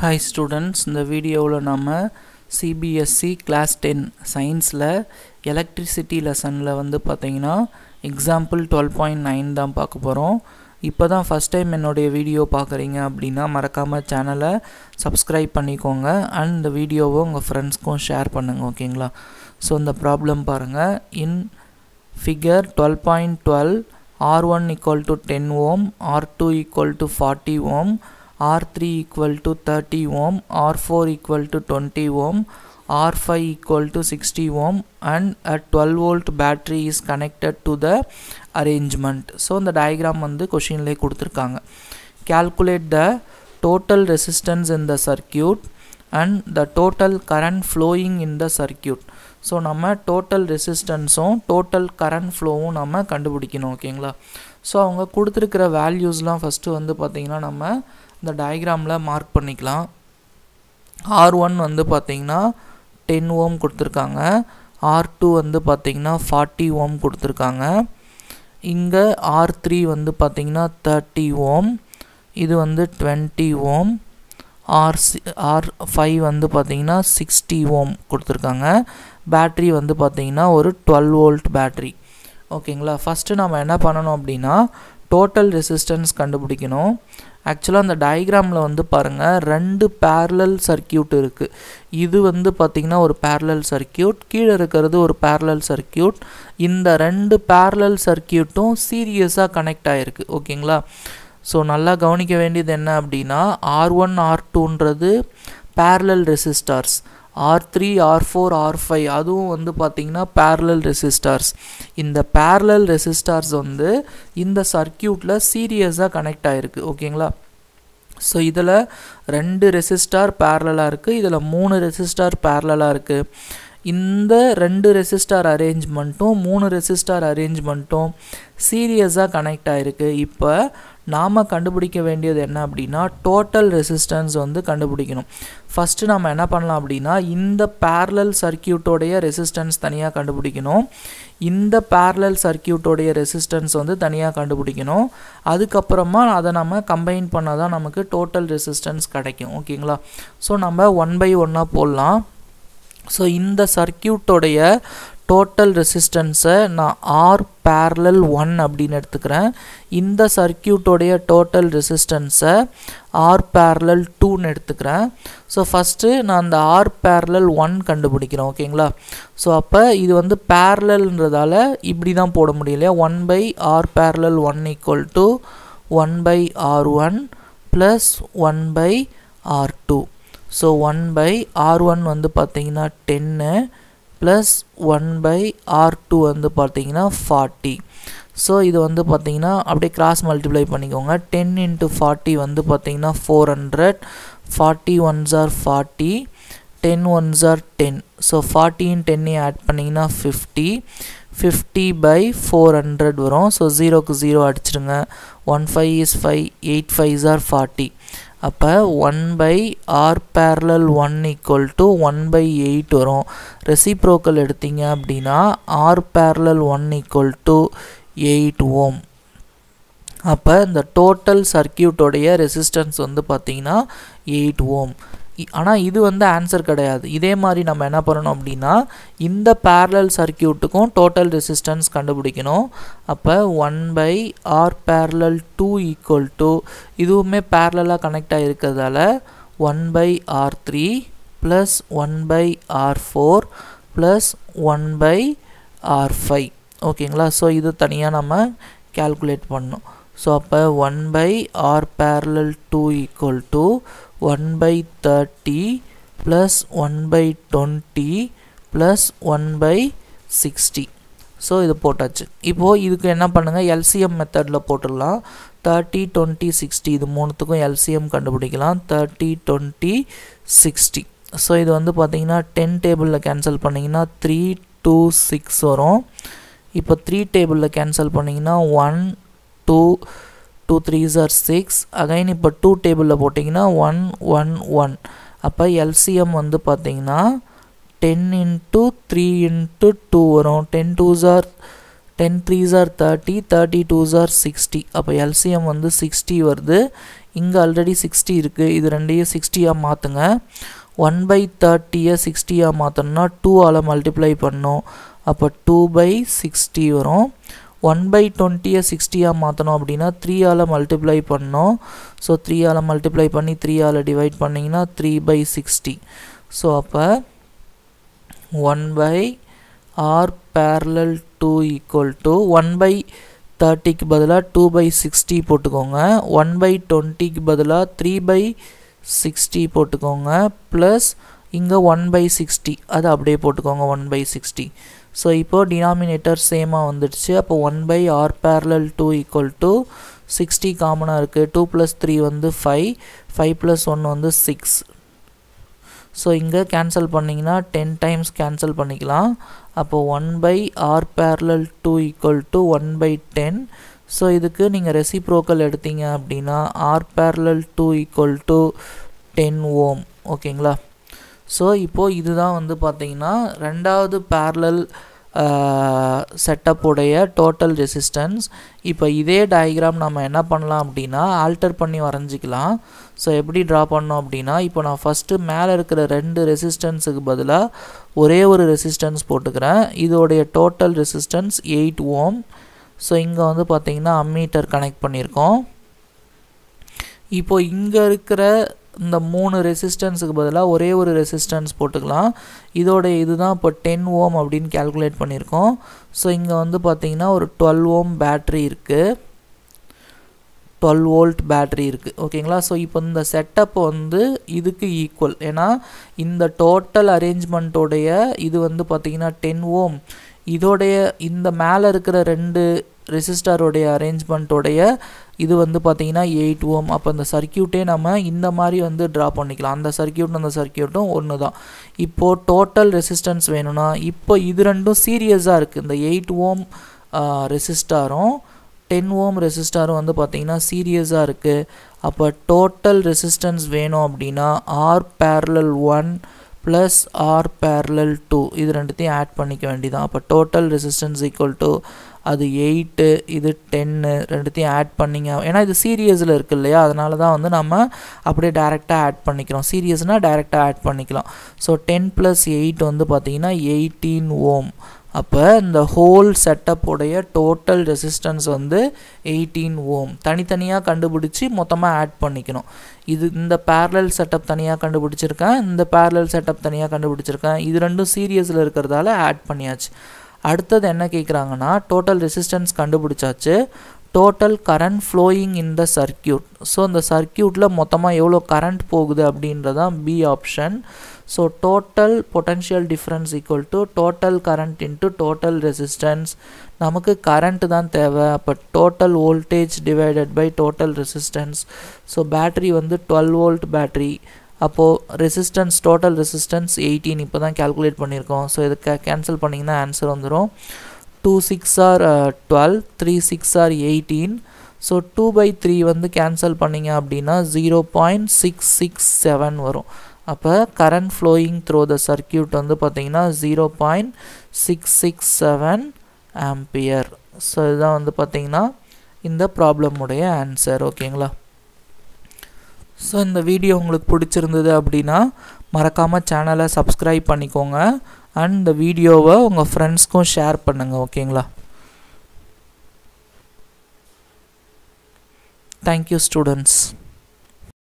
Hi students இந்த வீடியோவில் நம்ம சிபிஎஸ்சி கிளாஸ் டென் சயின்ஸில் எலக்ட்ரிசிட்டி லெசனில் வந்து பார்த்தீங்கன்னா எக்ஸாம்பிள் டுவெல் பாயிண்ட் நைன் தான் பார்க்க போகிறோம் இப்போ தான் ஃபஸ்ட் டைம் என்னுடைய வீடியோ பார்க்குறீங்க அப்படின்னா மறக்காமல் சேனலை சப்ஸ்கிரைப் பண்ணிக்கோங்க. அண்ட் இந்த வீடியோவை உங்கள் ஃப்ரெண்ட்ஸ்க்கும் ஷேர் பண்ணுங்கள் ஓகேங்களா ஸோ இந்த ப்ராப்ளம் பாருங்கள் in figure twelve point twelve R one equal to ten ohm R two equal to forty ohm R3 equal to 30 ohm, R4 equal to 20 ohm, R5 equal to 60 ohm and a 12 volt battery is connected to the arrangement. So இந்த diagram வந்து கொஷின்லேயே கொடுத்துருக்காங்க calculate the total resistance in the circuit and the total current flowing in the circuit. So நம்ம total ரெசிஸ்டன்ஸும் total current ஃப்ளோவும் நம்ம கண்டுபிடிக்கணும் ஓகேங்களா so அவங்க கொடுத்துருக்கிற வேல்யூஸ்லாம் ஃபஸ்ட்டு வந்து பார்த்திங்கன்னா நம்ம இந்த டயக்ராமில் மார்க் பண்ணிக்கலாம். ஆர் ஒன் வந்து பார்த்திங்கன்னா டென் ஓம் கொடுத்துருக்காங்க. ஆர் டூ வந்து பார்த்திங்கன்னா ஃபார்ட்டி ஓம் கொடுத்துருக்காங்க. இங்கே ஆர் த்ரீ வந்து பார்த்திங்கன்னா தேர்ட்டி ஓம். இது வந்து twenty ohm. R C R five வந்து பார்த்திங்கன்னா சிக்ஸ்டி ஓம் கொடுத்துருக்காங்க. பேட்ரி வந்து பார்த்திங்கன்னா ஒரு டுவெல் வோல்ட் பேட்ரி ஓகேங்களா? ஃபஸ்ட்டு நம்ம என்ன பண்ணணும் அப்படின்னா டோட்டல் ரெசிஸ்டன்ஸ் கண்டுபிடிக்கணும். ஆக்சுவலாக அந்த டயக்ராமில் வந்து பாருங்கள் ரெண்டு பேரலல் சர்க்கியூட் இருக்குது இது வந்து பார்த்திங்கன்னா ஒரு பேரலல் சர்க்கியூட் கீழே இருக்கிறது ஒரு பேரலல் சர்க்கியூட் இந்த ரெண்டு பேரலல் சர்க்கியூட்டும் சீரியஸாக கனெக்ட் ஆகிருக்கு ஓகேங்களா? ஸோ நல்லா கவனிக்க வேண்டியது என்ன அப்படின்னா R one R டூன்றது parallel resistors R three R four R five அதுவும் வந்து பார்த்திங்கன்னா பேரலல் ரெசிஸ்டார்ஸ் இந்த பேரலல் ரெசிஸ்டார்ஸ் வந்து இந்த சர்க்கியூட்டில் சீரியஸாக கனெக்ட் ஆகிருக்கு ஓகேங்களா ஸோ இதில் ரெண்டு ரெசிஸ்டார் பேரலாக இருக்குது இதில் மூணு ரெசிஸ்டார் பேரலாக இருக்குது இந்த ரெண்டு ரெசிஸ்டார் அரேஞ்ச்மெண்ட்டும் மூணு ரெசிஸ்டார் அரேஞ்ச்மெண்ட்டும் சீரியஸாக கனெக்ட் ஆகிருக்கு இப்போ நாம் கண்டுபிடிக்க வேண்டியது என்ன அப்படின்னா டோட்டல் ரெசிஸ்டன்ஸ் வந்து கண்டுபிடிக்கணும். ஃபஸ்ட்டு நம்ம என்ன பண்ணலாம் அப்படின்னா இந்த பேரலல் சர்க்கியூட்டோடைய ரெசிஸ்டன்ஸ் தனியாக கண்டுபிடிக்கணும். இந்த பேரலல் சர்க்கியூட்டோடைய ரெசிஸ்டன்ஸ் வந்து தனியாக கண்டுபிடிக்கணும். அதுக்கப்புறமா அதை நம்ம கம்பைன் பண்ணால் தான் நமக்கு டோட்டல் ரெசிஸ்டன்ஸ் கிடைக்கும். ஓகேங்களா ஸோ நம்ம ஒன் பை ஒன்னாக போடலாம். ஸோ இந்த சர்க்கியூட்டோடைய டோட்டல் ரெசிஸ்டன்ஸை நான் ஆர் பேரலல் ஒன் அப்படின்னு எடுத்துக்கிறேன். இந்த சர்க்கியூட்டோடைய டோட்டல் ரெசிஸ்டன்ஸை ஆர் பேரலல் டூன்னு எடுத்துக்கிறேன். ஸோ ஃபஸ்ட்டு நான் அந்த ஆர் பேரலல் ஒன் கண்டுபிடிக்கிறேன் ஓகேங்களா ஸோ அப்போ இது வந்து பேரலல்ன்றதால இப்படி தான் போட முடியலையா one by R parallel one equal to one by R one plus one by R two so one by R one வந்து பார்த்தீங்கன்னா டென்னு plus one by R two வந்து பார்த்தீங்கன்னா ஃபார்ட்டி ஸோ இது வந்து பார்த்தீங்கன்னா அப்படியே கிராஸ் மல்டிப்ளை பண்ணிக்கோங்க. டென் இன்ட்டு ஃபார்ட்டி வந்து பார்த்தீங்கன்னா four hundred forty ones are forty ten ones are ten so ஃபார்ட்டின் டென்னையும் ஆட் பண்ணிங்கன்னா fifty fifty by four hundred வரும். ஸோ ஜீரோக்கு zero அடிச்சிடுங்க. One five is five eight five are forty அப்போ one by R parallel one equal to one by eight வரும். Reciprocal எடுத்தீங்க அப்படின்னா R parallel one equal to eight ohm. அப்போ இந்த total சர்க்கியூட்டோடைய resistance வந்து பார்த்திங்கன்னா எயிட் ஓம். ஆனால் இது வந்து ஆன்சர் கிடையாது. இதே மாதிரி நம்ம என்ன பண்ணணும் அப்படின்னா இந்த பேரலல் சர்க்கியூட்டுக்கும் டோட்டல் ரெசிஸ்டன்ஸ் கண்டுபிடிக்கணும். அப்போ one by R parallel two equal to இதுவுமே பேரலாக connect ஆகிருக்கிறதால one by R three plus one by R four plus one by R five ஓகேங்களா ஸோ இது தனியாக நம்ம கேல்குலேட் பண்ணணும். ஸோ அப்போ one by R parallel two equal to one by thirty plus one by twenty plus one by sixty so இது போட்டாச்சு. இப்போது இதுக்கு என்ன பண்ணுங்கள் எல்சிஎம் மெத்தடில் போட்டுடலாம். தேர்ட்டி டுவெண்ட்டி சிக்ஸ்டி இது மூணுத்துக்கும் எல்சிஎம் கண்டுபிடிக்கலாம். தேர்ட்டி டுவெண்ட்டி சிக்ஸ்டி ஸோ இது வந்து பார்த்தீங்கன்னா டென் டேபிளில் கேன்சல் பண்ணிங்கன்னா த்ரீ டூ சிக்ஸ் வரும். இப்போ த்ரீ டேபிளில் கேன்சல் பண்ணிங்கன்னா one two two threes are six again இப்போ டூ டேபிளில் போட்டிங்கன்னா ஒன் ஒன் ஒன் அப்போ எல்சிஎம் வந்து பார்த்தீங்கன்னா ten into three into two வரும். Ten twos are ten threes are thirty thirty twos are sixty அப்போ எல்சிஎம் வந்து சிக்ஸ்டி வருது. இங்கே ஆல்ரெடி சிக்ஸ்டி இருக்குது இது ரெண்டையும் சிக்ஸ்டியாக மாற்றுங்க ஒன் பை தேர்ட்டியை சிக்ஸ்டியாக மாற்றணும்னா டூ ஆல் மல்டிப்ளை பண்ணும். அப்போ டூ பை சிக்ஸ்டி வரும். ஒன் பை டுவெண்ட்டியை சிக்ஸ்டியாக மாற்றணும் அப்படின்னா த்ரீ ஆல் மல்டிப்ளை பண்ணோம். ஸோ த்ரீ ஆல் மல்டிப்ளை பண்ணி த்ரீ ஆல் டிவைட் பண்ணிங்கன்னா த்ரீ பை சிக்ஸ்டி ஸோ அப்போ one by R parallel two equal to one by தேர்ட்டிக்கு பதிலாக டூ பை சிக்ஸ்டி போட்டுக்கோங்க. ஒன் பை டுவெண்ட்டிக்கு பதிலாக த்ரீ பை சிக்ஸ்டி போட்டுக்கோங்க. ப்ளஸ் இங்கே ஒன் பை சிக்ஸ்டி அதை அப்படியே போட்டுக்கோங்க ஒன் பை சிக்ஸ்டி ஸோ இப்போது டினாமினேட்டர் சேமாக வந்துடுச்சு. அப்போ one by R parallel two equal to sixty காமனாக இருக்குது டூ ப்ளஸ் த்ரீ வந்து ஃபைவ் ஃபைவ் ப்ளஸ் ஒன் வந்து சிக்ஸ் ஸோ இங்கே கேன்சல் பண்ணிங்கன்னா டென் டைம்ஸ் கேன்சல் பண்ணிக்கலாம். அப்போது one by R parallel two equal to one by ten so இதுக்கு நீங்கள் ரெசிப்ரோக்கல் எடுத்தீங்க அப்படின்னா R parallel two equal to ten ohm. ஓகேங்களா ஸோ இப்போது இதுதான் வந்து பார்த்தீங்கன்னா ரெண்டாவது பேரலல் செட்டப்புடைய டோட்டல் ரெசிஸ்டன்ஸ் இப்போ இதே டயக்ராம் நம்ம என்ன பண்ணலாம் அப்படின்னா ஆல்டர் பண்ணி வரைஞ்சிக்கலாம். ஸோ எப்படி ட்ரா பண்ணோம் அப்படின்னா இப்போ நான் ஃபஸ்ட்டு மேலே இருக்கிற ரெண்டு ரெசிஸ்டன்ஸுக்கு பதிலாக ஒரே ஒரு ரெசிஸ்டன்ஸ் போட்டுக்கிறேன். இதோடைய total resistance eight ohm. So இங்கே வந்து பார்த்திங்கன்னா அம்மீட்டர் கனெக்ட் பண்ணியிருக்கோம். இப்போ இங்கே இருக்கிற இந்த மூணு ரெசிஸ்டன்ஸுக்கு பதிலாக ஒரே ஒரு ரெசிஸ்டன்ஸ் போட்டுக்கலாம். இதோட இதுதான் இப்போ டென் ஓம் அப்படின்னு கேல்குலேட் பண்ணியிருக்கோம். ஸோ இங்கே வந்து பார்த்திங்கன்னா ஒரு டுவெல் ஓம் பேட்ரி இருக்குது டுவெல் வோல்ட் பேட்ரி இருக்குது ஓகேங்களா ஸோ இப்போ இந்த செட்டப் வந்து இதுக்கு ஈக்குவல் ஏன்னா இந்த டோட்டல் அரேஞ்ச்மெண்ட்டோடைய இது வந்து பார்த்திங்கன்னா டென் ஓம். இதோடைய இந்த மேலே இருக்கிற ரெண்டு ரெசிஸ்டருடைய அரேஞ்ச்மெண்ட்டோடைய இது வந்து பார்த்தீங்கன்னா எயிட் ஓம். அப்போ இந்த சர்க்கியூட்டே நம்ம இந்த மாதிரி வந்து ட்ரா பண்ணிக்கலாம். அந்த சர்க்கியூட் அந்த சர்க்கியூட்டும் ஒன்று தான் இப்போது டோட்டல் ரெசிஸ்டன்ஸ் வேணும்னா இப்போ இது ரெண்டும் சீரியஸாக இருக்குது இந்த எயிட் ஓம் ரெசிஸ்டாரும் டென் ஓம் ரெசிஸ்டாரும் வந்து பார்த்தீங்கன்னா சீரியஸாக இருக்குது அப்போ டோட்டல் ரெசிஸ்டன்ஸ் வேணும் அப்படின்னா R parallel one plus R parallel two இது ரெண்டுத்தையும் ஆட் பண்ணிக்க வேண்டியதான் அப்போ டோட்டல் ரெசிஸ்டன்ஸ் ஈக்குவல் டு அது எயிட்டு இது டென்னு ரெண்டுத்தையும் ஆட் பண்ணிங்க. ஏன்னா இது சீரியஸில் இருக்குது இல்லையா? அதனால தான் வந்து நம்ம அப்படியே டேரெக்டாக ஆட் பண்ணிக்கிறோம். சீரியஸ்னால் டேரெக்டாக ஆட் பண்ணிக்கலாம். ஸோ டென் ப்ளஸ் எயிட் வந்து பார்த்திங்கன்னா எயிட்டீன் ஓம். அப்போ இந்த ஹோல் செட்டப்புடைய டோட்டல் ரெசிஸ்டன்ஸ் வந்து எயிட்டீன் ஓம். தனித்தனியாக கண்டுபிடிச்சி மொத்தமாக ஆட் பண்ணிக்கணும். இது இந்த பேரலல் செட்டப் தனியாக கண்டுபிடிச்சிருக்கேன். இந்த பேரலல் செட்டப் தனியாக கண்டுபிடிச்சிருக்கேன். இது ரெண்டும் சீரியஸில் இருக்கிறதால ஆட் பண்ணியாச்சு. அடுத்தது என்ன கேட்குறாங்கன்னா டோட்டல் ரெசிஸ்டன்ஸ் கண்டுபிடிச்சாச்சு. Total current flowing in the circuit so இந்த சர்க்கியூட்டில் மொத்தமாக எவ்வளோ கரண்ட் போகுது அப்படின்றதான் B option so total potential difference equal to total current into total resistance நமக்கு கரண்ட் தான் தேவை. அப்போ total voltage divided by total resistance so battery வந்து டுவெல் வோல்ட் பேட்ரி அப்போது ரெசிஸ்டன்ஸ் டோட்டல் ரெசிஸ்டன்ஸ் எயிட்டீன் இப்போ தான் கேல்குலேட் பண்ணியிருக்கோம். ஸோ இதை கேன்சல் பண்ணிங்கன்னா ஆன்சர் வந்துடும் two six are twelve three six are eighteen so two by three வந்து cancel பண்ணிங்க அப்படின்னா zero point six six seven வரும். அப்போ current flowing through the circuit வந்து பார்த்தீங்கன்னா zero point six six seven ampere so இதுதான் வந்து பார்த்தீங்கன்னா இந்த ப்ராப்ளமுடைய ஆன்சர் ஓகேங்களா ஸோ இந்த வீடியோ உங்களுக்கு பிடிச்சிருந்தது அப்படின்னா மறக்காமல் சேனலை சப்ஸ்கிரைப் பண்ணிக்கோங்க. அண்ட் இந்த வீடியோவை உங்கள் ஃப்ரெண்ட்ஸ்க்கும் ஷேர் பண்ணுங்கள் ஓகேங்களா தேங்க்யூ ஸ்டூடெண்ட்ஸ்